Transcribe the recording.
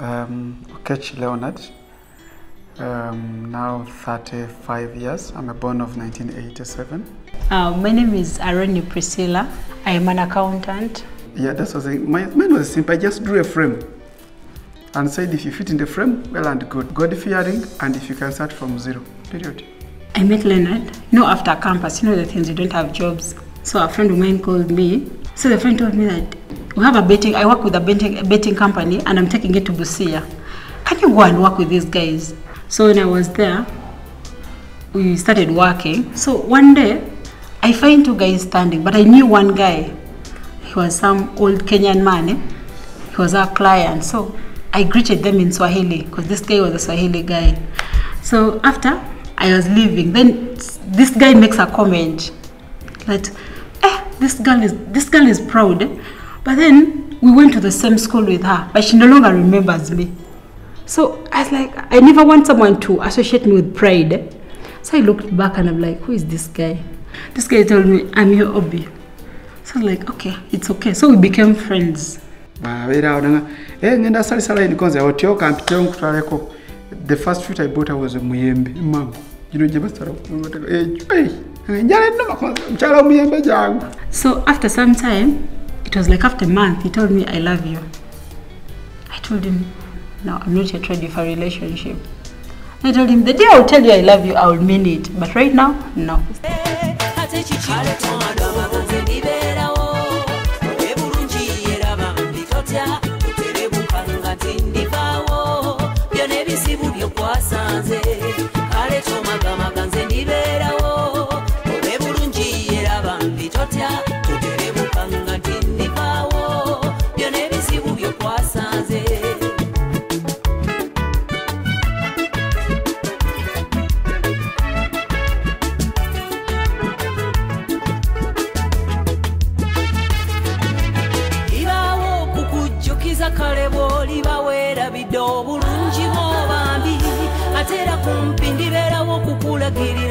Um, Leonard, um, now 35 years. I'm a born of 1987. Uh, my name is Aroni Priscilla. I am an accountant. Yeah, that's what I. My, mine was simple. I just drew a frame and said if you fit in the frame, well and good. God fearing and if you can start from zero. Period. I met Leonard, you know, after campus, you know the things, you don't have jobs. So a friend of mine called me. So the friend told me that we have a betting, I work with a betting, a betting company and I'm taking it to Busia. Can you go and work with these guys? So when I was there, we started working. So one day, I find two guys standing, but I knew one guy. He was some old Kenyan man. Eh? He was our client. So I greeted them in Swahili because this guy was a Swahili guy. So after I was leaving, then this guy makes a comment that, eh, this girl is this girl is proud. eh?" But then we went to the same school with her, but she no longer remembers me. So I was like, I never want someone to associate me with pride. eh? So I looked back and I'm like, who is this guy? This guy told me, I'm your Obi. So I was like, okay, it's okay. So we became friends. babeera awo nanga eh ngenda salisa line konze awo tyoka mpitewo nkutwaleko the first fruit i bought was a muyembe mango gino gye basala enjala ennuma konze mukyala omuyembe jangu So after some time, it was like after a month, he told me, I love you. I told him, no, I'm not yet ready for a relationship. I told him, the day I'll tell you I love you, I will mean it. But right now, no. Ate era